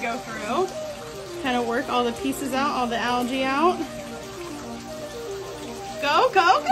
go through, kind of work all the pieces out, all the algae out. Go go, go!